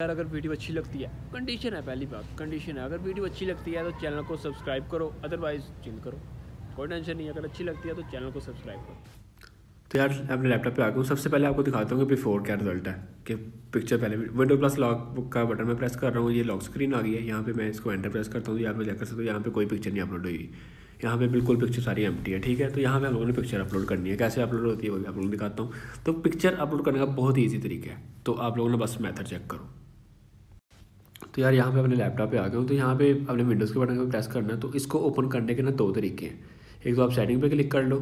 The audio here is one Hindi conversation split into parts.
यार, अगर वीडियो अच्छी लगती है कंडीशन है पहली बात कंडीशन है। अगर वीडियो अच्छी लगती है तो चैनल को सब्सक्राइब करो अदरवाइज़ चिल करो। कोई टेंशन नहीं अगर अच्छी लगती है तो चैनल को सब्सक्राइब करो। तो यार अपने लैपटॉप पे आ गया सबसे पहले आपको दिखाता हूँ कि बिफोर क्या रिज़ल्ट है, कि पिक्चर पहले विंडो प्लस लॉक का बटन मैं प्रेस कर रहा हूँ, ये लॉक स्क्रीन आ गई है। यहाँ पे मैं इसको एंटर प्रेस करता हूँ यहाँ पे जाकर सकते हो, यहाँ पे कोई पिक्चर नहीं अपलोड हुई। यहाँ पे बिल्कुल पिक्चर सारी एम्प्टी है, ठीक है? तो यहाँ पे हम लोगों ने पिक्चर अपलोड करनी है। कैसे अपलोड होती है, वो भी आप लोगों को दिखाता हूँ। तो पिक्चर अपलोड करने का बहुत ईजी तरीका है। तो आप लोगों ने बस मैथड चेक करो। तो यार यहाँ पे अपने लैपटॉप पे आ गए हूँ तो यहाँ पे अपने विंडोज़ के बटन को प्रेस करना है तो इसको ओपन करने के ना दो तरीके हैं। एक तो आप सेटिंग पे क्लिक कर लो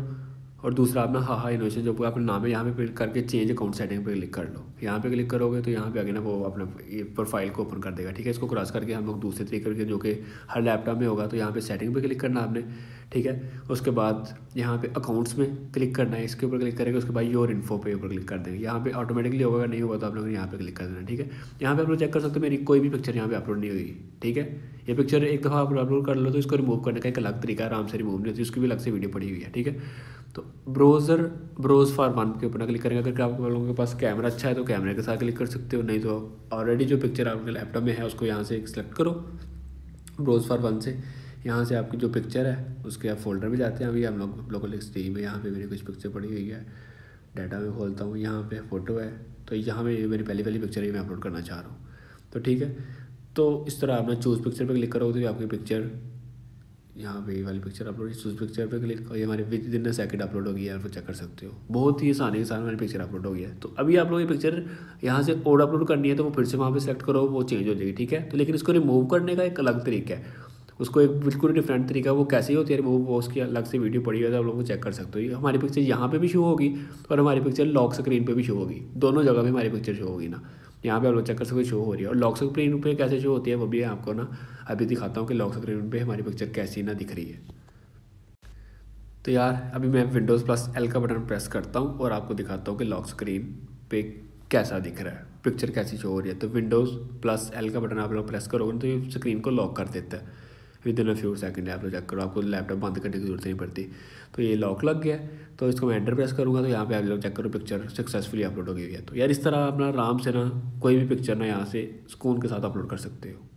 और दूसरा अपना हा हा इनोवेशन जो अपना नाम है, यहाँ पे करके चेंज अकाउंट सेटिंग पे क्लिक कर लो। यहाँ पे क्लिक करोगे तो यहाँ पे आगे ना वो अपना प्रोफ़ाइल को ओपन कर देगा, ठीक है? इसको क्रॉस करके हम लोग दूसरे तरीके के जो कि हर लैपटॉप में होगा तो यहाँ पे सेटिंग पे क्लिक करना आपने, ठीक है? उसके बाद यहाँ पे अकाउंट्स में क्लिक करना है, इसके ऊपर क्लिक करेंगे, उसके बाद योर इन्फो पे ऊपर क्लिक कर देंगे। यहाँ पे ऑटोमेटिकली होगा नहीं होगा तो आप लोग यहाँ पे क्लिक कर देना, ठीक है? यहाँ पे आप लोग चेक कर सकते हो, मेरी कोई भी पिक्चर यहाँ पे अपलोड नहीं हुई, ठीक है? ये पिक्चर एक दफ़ा आप अपलोड कर लो तो इसको रिमूव करने का एक अलग तरीका आराम से रिमूव नहीं होती, उसकी भी अलग से वीडियो पड़ी हुई है, ठीक है? तो ब्रोज़र, ब्रोज फॉर वन के ऊपर क्लिक करेंगे। अगर आप लोगों के पास कैमरा अच्छा है तो कैमरे के साथ क्लिक कर सकते हो, नहीं तो ऑलरेडी जो पिक्चर आपके लैपटॉप में है, उसको यहाँ से सेलेक्ट करो। ब्रोज फॉर वन से यहाँ से आपकी जो पिक्चर है, उसके आप फोल्डर में जाते हैं। अभी हम लोग लोकल एक्सटी में यहाँ पे मेरी कुछ पिक्चर पड़ी हुई है। डाटा में खोलता हूँ, यहाँ पे फ़ोटो है। तो यहाँ पे मेरी पहली पहली पिक्चर ही मैं अपलोड करना चाह रहा हूँ। तो ठीक है। तो इस तरह आपने चूज़ पिक्चर पर क्लिक करोगे तो आपकी पिक्चर यहाँ पे ये वाली पिक्चर अपलोड उस पिक्चर पे क्लिक ये हमारी विद इन सेकंड अपलोड होगी है आप चेक कर सकते हो। बहुत ही आसानी के साथ हमारी पिक्चर अपलोड हो गई है तो अभी आप लोग ये पिक्चर यहाँ से और अपलोड करनी है तो वो फिर से वहाँ पे सेलेक्ट करो, वो चेंज हो जाएगी, ठीक है? तो लेकिन इसको रिमूव करने का एक अलग तरीका है। उसको एक बिल्कुल डिफरेंट तरीका वो कैसे होती है रिमूव वो उसकी अलग से वीडियो पड़ी है तो आप लोग चेक कर सकते हो। हमारी पिक्चर यहाँ पे भी शो होगी और हमारी पिक्चर लॉक स्क्रीन पे भी शो होगी। दोनों जगह पे हमारी पिक्चर शो होगी ना। यहाँ पे आप लोग चेक कर सकते शो हो रही है। और लॉक स्क्रीन पे कैसे शो होती है वो भी आपको ना अभी दिखाता हूँ कि लॉक स्क्रीन पे हमारी पिक्चर कैसी ना दिख रही है। तो यार, अभी मैं विंडोज़ प्लस एल का बटन प्रेस करता हूँ और आपको दिखाता हूँ कि लॉक स्क्रीन पे कैसा दिख रहा है। पिक्चर कैसी शो हो रही है। तो विंडोज़ प्लस एल का बटन आप लोग प्रेस करोगे तो ये स्क्रीन को लॉक कर देता है। Within a few second आप लोग चेक करो, आपको लैपटॉप बंद करने की ज़रूरत नहीं पड़ती। तो ये लॉक लग गया तो इसको मैं एंटर प्रेस करूँगा तो यहाँ पे आप लोग चेक करो पिक्चर सक्सेसफुली अपलोड हो गई है। तो यार, इस तरह अपना आराम से ना कोई भी पिक्चर ना यहाँ से सुकून के साथ अपलोड कर सकते हो।